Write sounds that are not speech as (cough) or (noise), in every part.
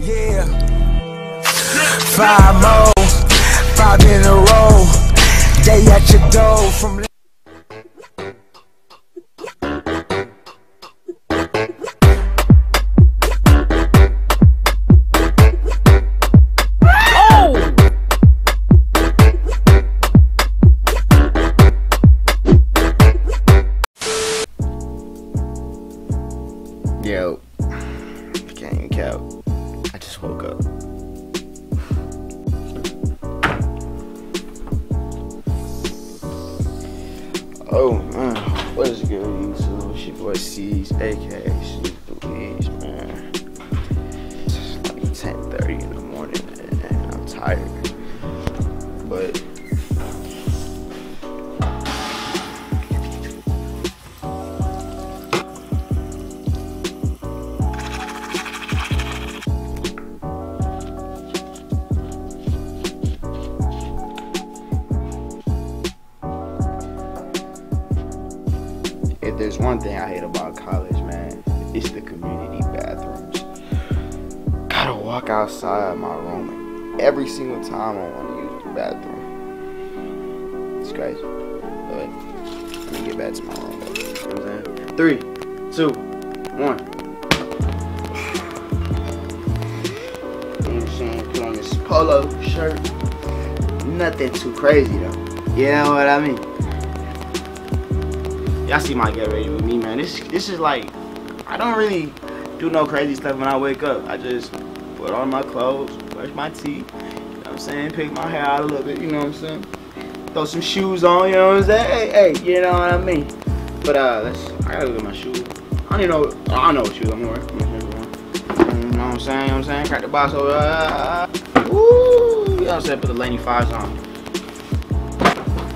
Yeah. Five more, five in a row. Day at your door from. Boy Ceaz, aka there's one thing I hate about college, man, it's the community bathrooms. Gotta walk outside my room every single time I want to use the bathroom. It's crazy. But let me get back to my room. You know what I'm saying? Three, two, one. (sighs) I'm saying? Put on this polo shirt. Nothing too crazy though. You know what I mean? Y'all see my get ready with me, man. This this is like I don't really do no crazy stuff when I wake up. I just put on my clothes, brush my teeth, you know what I'm saying, pick my hair out a little bit, you know what I'm saying? Throw some shoes on, you know what I'm saying? Hey, hey, you know what I mean? But uh let's I gotta look at my shoes. I don't know I don't know what shoes I'm wearing. You know what I'm saying? You know what I'm saying? Crack the box over. Uh, woo! You know what I'm saying? Put the Laney 5s on.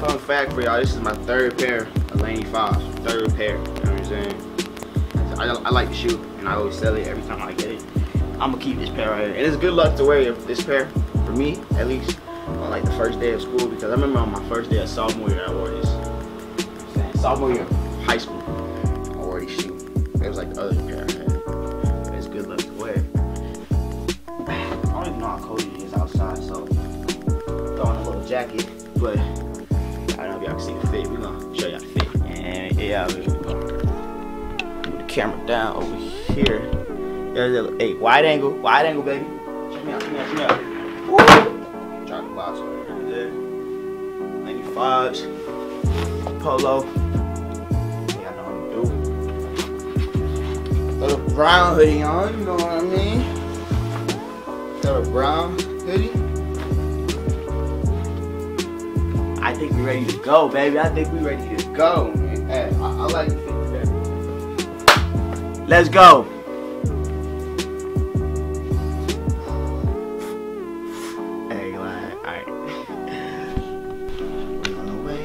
Fun fact for y'all, this is my third pair of Laney 5s. Third pair, you know what I'm saying? I, I like the shoe, and I always sell it every time I get it. I'm gonna keep this pair right here. And it's good luck to wear this pair, for me, at least, on like the first day of school, because I remember on my first day of sophomore year, I wore this. Sophomore year high school, I wore these shoes. It was like the other pair I had. But it's good luck to wear. (sighs) I don't even know how cold it is outside, so throw on a little jacket, but y'all fit. We're gonna show y'all fit. And yeah, we. Move the camera down over here. There's a hey, wide angle, wide angle, baby. Check me out, check me out, check me out. Woo! Drop the box over there. 95s, polo. Yeah, I know what to do. Little brown hoodie on, you know what I mean? Got a brown hoodie. I think we're ready to go, baby. I think we're ready to go. Man. Hey, I, I like the fit today. Let's go. Hey, the way.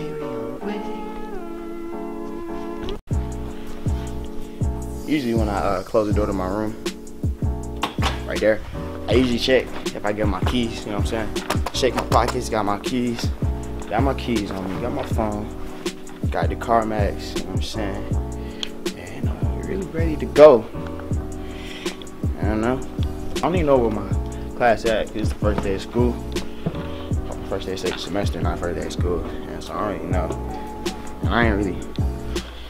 Usually when I uh, close the door to my room, right there, I usually check if I get my keys, you know what I'm saying? Shake my pockets, got my keys. Got my keys on me, got my phone, got the CarMax, you know what I'm saying? And we're really ready to go. I don't know. I don't even know where my class at. it's the first day of school. First day of semester, not first day of school. Yeah, so I don't really know. And I ain't really,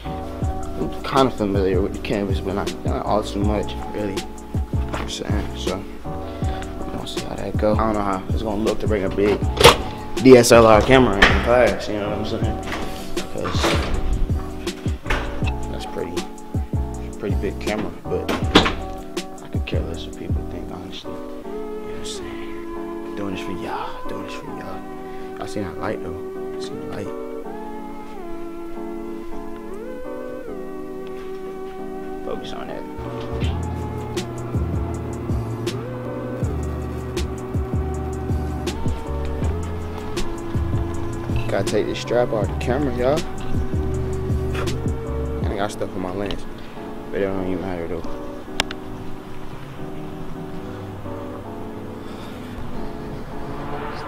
I'm kind of familiar with the campus, but not, not all too much, really. You know what I'm saying? So, we're gonna see how that go. I don't know how it's gonna look to bring a big DSLR camera in class, you know what I'm saying? Because that's pretty, pretty big camera, but I could care less what people think, honestly. You know what I'm saying? Doing this for y'all, doing this for y'all. I seen that light though, I seen the light. Focus on that. Gotta take this strap off the camera, y'all. And I got stuff on my lens. But it don't even matter though.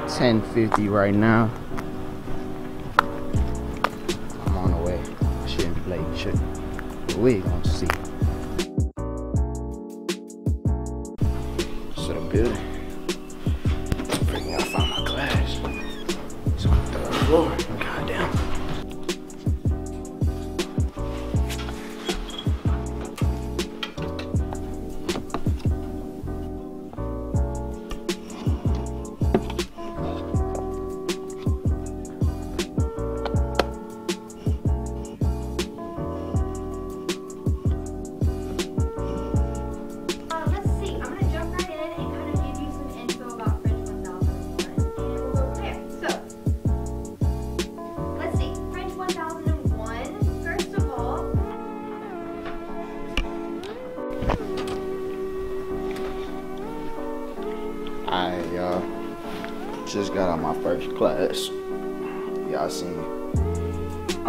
It's 1050 right now. I'm on the way. I shouldn't late, shouldn't. But we gonna see. to the building. On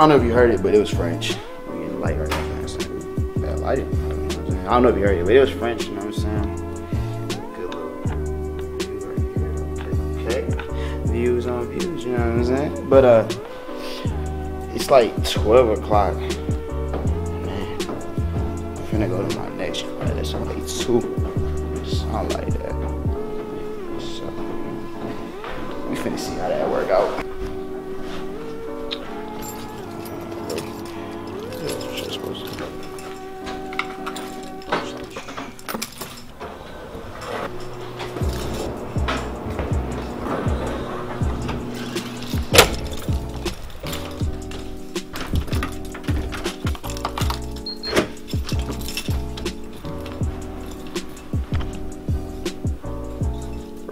I don't know if you heard it, but it was French. I'm getting light right now. So yeah, light it. I don't know if you heard it, but it was French. You know what I'm saying? Good little view right here. Okay. Views on views. You know what I'm saying? But uh, it's like 12 o'clock. Man, I'm finna go to my next class. It's like two. Something like that. So, we finna see how that work out.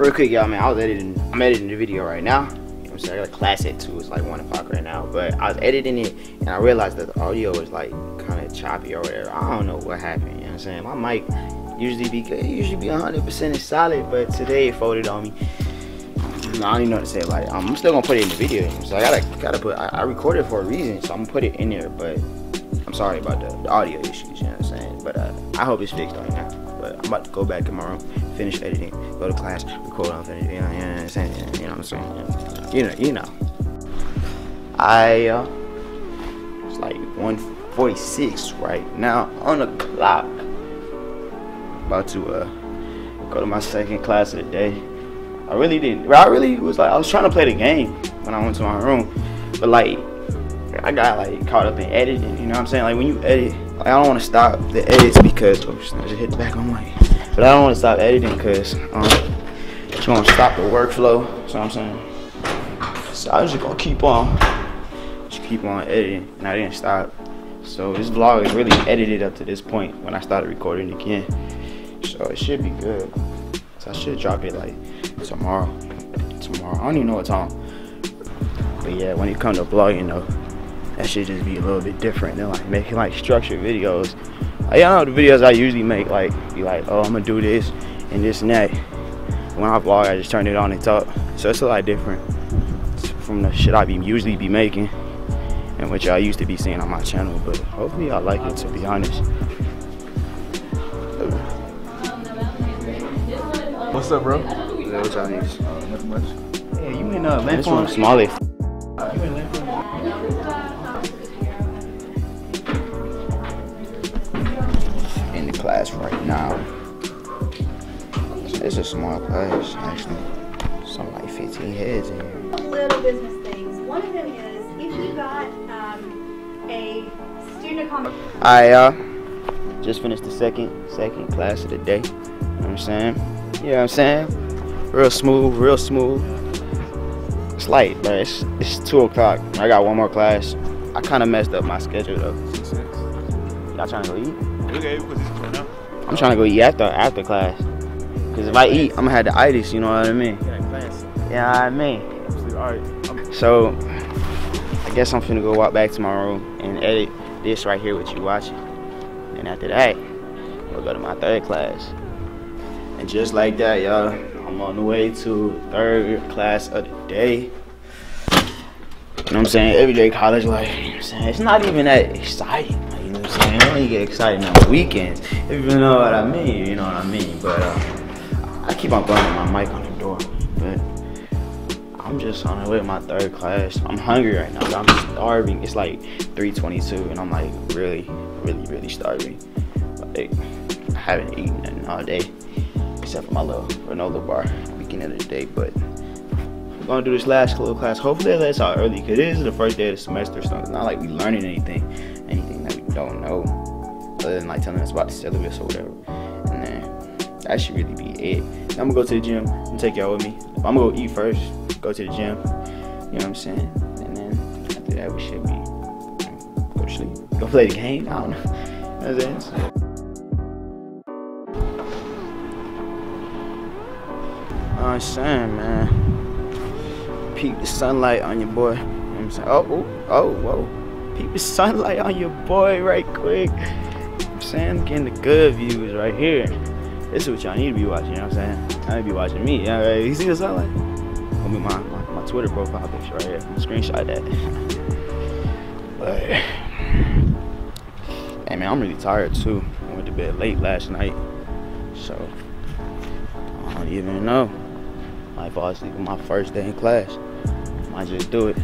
Real quick, y'all, man, I was editing. I'm editing the video right now. I'm sorry, I got a class at 2. It's like 1 o'clock right now. But I was editing it, and I realized that the audio was like kind of choppy or whatever. I don't know what happened. You know what I'm saying? My mic usually be good. Usually be 100% solid, but today it folded on me. I don't even know what to say about it. I'm still gonna put it in the video. So I gotta gotta put. I, I recorded for a reason, so I'm gonna put it in there. But I'm sorry about the, the audio issues. You know what I'm saying? But uh, I hope it's fixed right now. But I'm about to go back tomorrow, finish editing, go to class, record on finish. You know, you know what I'm saying? You know what I'm saying? You know, you know. I uh, it's like 1:46 right now on the clock. About to uh go to my second class of the day. I really didn't. I really was like I was trying to play the game when I went to my room, but like I got like caught up in editing. You know what I'm saying? Like when you edit, like, I don't want to stop the edits because oh, I just hit the back on my. But I don't want to stop editing because um, it's gonna stop the workflow. So I'm saying. So I was just gonna keep on, just keep on editing, and I didn't stop. So this vlog is really edited up to this point when I started recording again. So it should be good. So I should drop it like tomorrow. Tomorrow. I don't even know what time. But yeah, when it comes to vlogging though, that should just be a little bit different than like making like structured videos. Like, y'all know the videos I usually make like be like, oh I'm gonna do this and this and that. When I vlog I just turn it on and talk. So it's a lot different from the shit I be usually be making and what y'all used to be seeing on my channel. But hopefully y'all like it to be honest. What's up, bro? Yeah, what y'all need? Nothing much. Yeah, you in uh, This Lincoln? one Smalley. You in? It's a small class, actually. Something like 15 heads in here. little business things. One of them is if you got um, a student accommodation. I uh just finished the second second class of the day. You know what I'm saying? You know what I'm saying? Real smooth, real smooth. It's light, but it's it's two o'clock. I got one more class. I kinda messed up my schedule though. Y'all trying to go eat? Okay, because it's. I'm trying to go eat after after class. Cause if I eat, I'm gonna have the itis, you know what I mean? Yeah, I mean. So, I guess I'm finna go walk back to my room and edit this right here with you watching. And after that, we'll go to my third class. And just like that, y'all, I'm on the way to third class of the day. You know what I'm saying? Everyday college life, you know what I'm saying? It's not even that exciting. Like, you know what I'm saying? I only get excited on the weekends, if you know what I mean. You know what I mean? But uh, I keep on bumping my mic on the door. But I'm just on the way to my third class. I'm hungry right now. I'm starving. It's like 3:22, and I'm like really, really, really starving. Like I haven't eaten nothing all day. except for my little granola bar beginning of the day. But we're gonna do this last little class. Hopefully let us out early, cause it is the first day of the semester, so it's not like we're learning anything, anything that we don't know, other than like telling us about the syllabus or whatever. That should really be it. I'm gonna go to the gym and take y'all with me. I'm gonna go eat first, go to the gym. You know what I'm saying? And then after that, we should be go to sleep, go play the game. I don't know. (laughs) You know what I'm saying? Man. Peep the sunlight on your boy. You know what I'm saying? Oh, oh, oh, whoa. Peep the sunlight on your boy right quick. I'm saying, getting the good views right here. This is what y'all need to be watching, you know what I'm saying? I need to be watching me. Yeah, you see the sunlight? Gonna be my, my, my Twitter profile picture right here. I'm screenshot that. but, hey man, I'm really tired too. I went to bed late last night. So, I don't even know. Might fall asleep on my first day in class. Might just do it.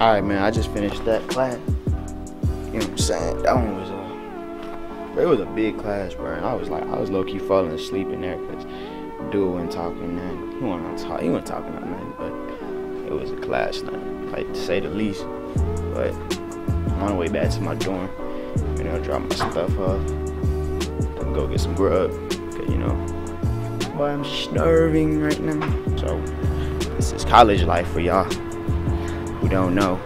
All right, man. I just finished that class. You know what I'm saying? That one was a, it was a big class, bro. And I was like, I was low key falling asleep in there because dude wasn't talking, man. He wasn't talk, he wasn't talking about nothing, but it was a class night, like to say the least. But I'm on the way back to my dorm. You know, drop my stuff off, then go get some grub, cause you know, boy, I'm starving right now. So this is college life for y'all who don't know.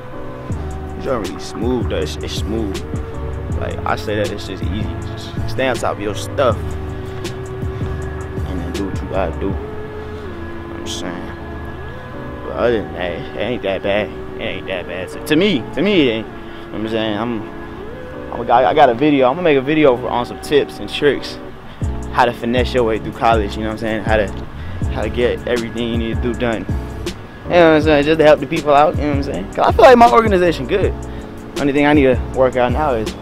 It's not really smooth though. It's, it's smooth. Like I say that it's just easy. Just stay on top of your stuff. And then do what you gotta do. You know I'm saying. But other than that, it ain't that bad. It ain't that bad. To, to me, to me it ain't. You know I'm saying I'm I'm a guy I got a video. I'm gonna make a video on some tips and tricks. How to finesse your way through college, you know what I'm saying? How to how to get everything you need to do done. You know what I'm saying? Just to help the people out, you know what I'm saying? Cause I feel like my organization good. Only thing I need to work out now is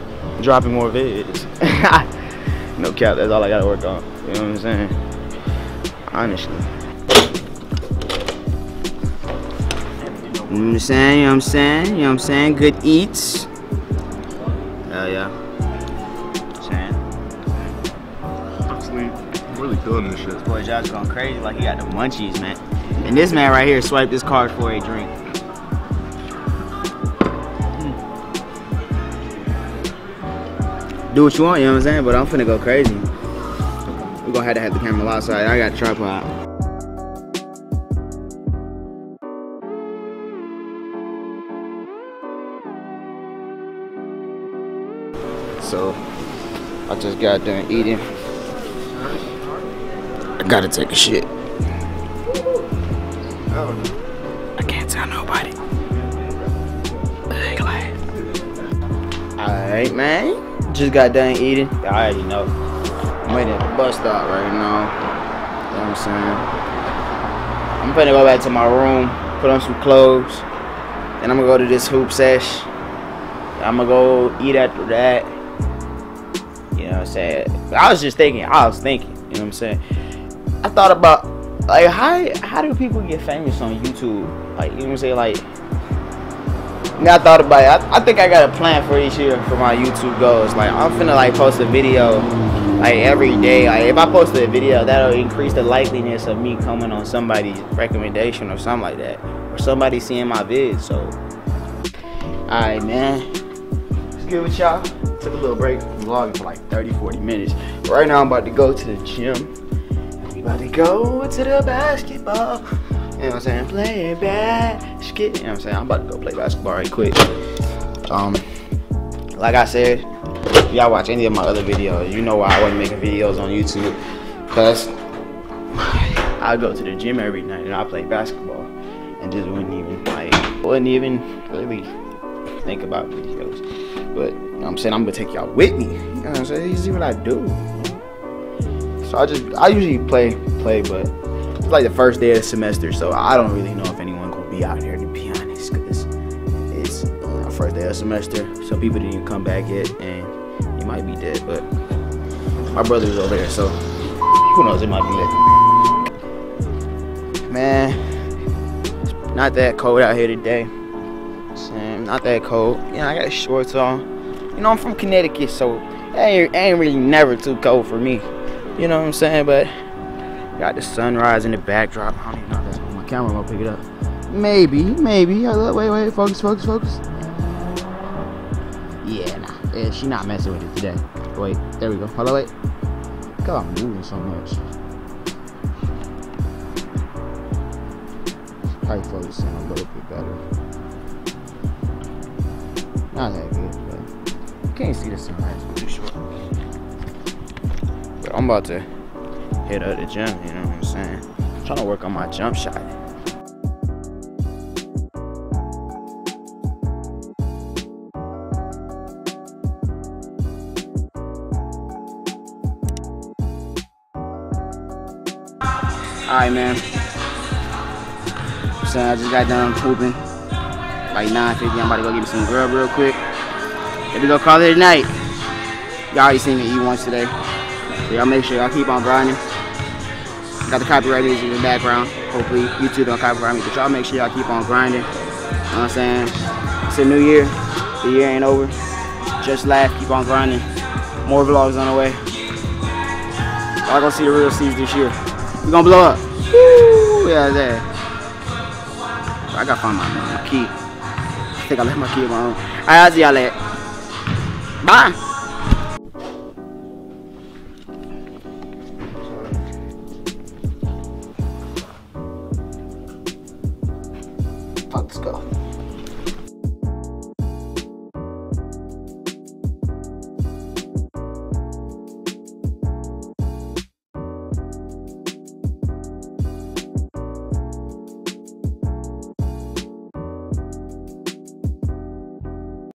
dropping more vids. (laughs) no cap, that's all I gotta work on. You know what I'm saying? Honestly. You know what I'm saying? You know what I'm saying? You know what I'm saying? Good eats. Hell yeah. Saying. Sleep. Really feeling this shit. Boy, Josh going crazy like he got the munchies, man. And this man right here swiped this card for a drink. Do what you want, you know what I'm saying? But I'm finna go crazy. We're gonna have to have the camera outside. I got the tripod. So, I just got done eating. I gotta take a shit. I can't tell nobody. Alright, man. Just got done eating. I already know. I'm waiting at the bus stop right now. You know what I'm saying? I'm finna go back to my room, put on some clothes. Then I'm gonna go to this hoop sesh. I'm gonna go eat after that. You know what I'm saying? I was just thinking, I was thinking, you know what I'm saying? I thought about like how how do people get famous on YouTube? Like you know what I'm saying? Like now I thought about it. I, I think I got a plan for each year for my YouTube goals. Like I'm finna like post a video like every day. Like if I post a video, that'll increase the likeliness of me coming on somebody's recommendation or something like that. Or somebody seeing my vid. So alright man. It's good with y'all. Took a little break from vlogging for like 30, 40 minutes. Right now I'm about to go to the gym. We about to go to the basketball. You know what I'm saying? Play basket. You know what I'm saying? I'm about to go play basketball right quick. Um, like I said, if y'all watch any of my other videos, you know why I wasn't making videos on YouTube. Cause (sighs) I go to the gym every night and I play basketball, and just wouldn't even like wouldn't even really think about videos. But you know what I'm saying I'm gonna take y'all with me. You know what I'm saying? You see what I do. So I just I usually play play, but it's like the first day of the semester, so I don't really know if anyone gonna be out here to be honest, cause it's know, first day of the semester. Some people didn't even come back yet, and you might be dead. But my brother's over there, so who knows? It might be lit. Man, it's not that cold out here today. Saying not that cold. You know, I got shorts on. You know, I'm from Connecticut, so it ain't, ain't really never too cold for me. You know what I'm saying? But got the sunrise in the backdrop. I don't even know if that's my camera gonna pick it up. Maybe, maybe. Wait, wait, focus, focus, focus. Yeah, nah. Yeah, she not messing with it today. Wait, there we go. Hold on, wait. God, I'm moving so much. Probably focusing a little bit better. Not that good, but can't see the sunrise. Too short. I'm about to hit up the gym, you know what I'm saying? I'm trying to work on my jump shot. Alright, man. So I just got done pooping. Like 9.50, I'm about to go get me some grub real quick. Then we go call it a night. Y'all already seen me eat once today. So y'all make sure y'all keep on grinding. Got the copyright music in the background. Hopefully YouTube don't copyright me, but y'all make sure y'all keep on grinding. You know what I'm saying? It's a new year. The year ain't over. Just laugh, keep on grinding. More vlogs on the way. Y'all gonna see the real seeds this year. We gonna blow up. Woo! Yeah, there. I gotta find my, my key. I think I left my key at my. Alright, I'll see y'all later. Bye.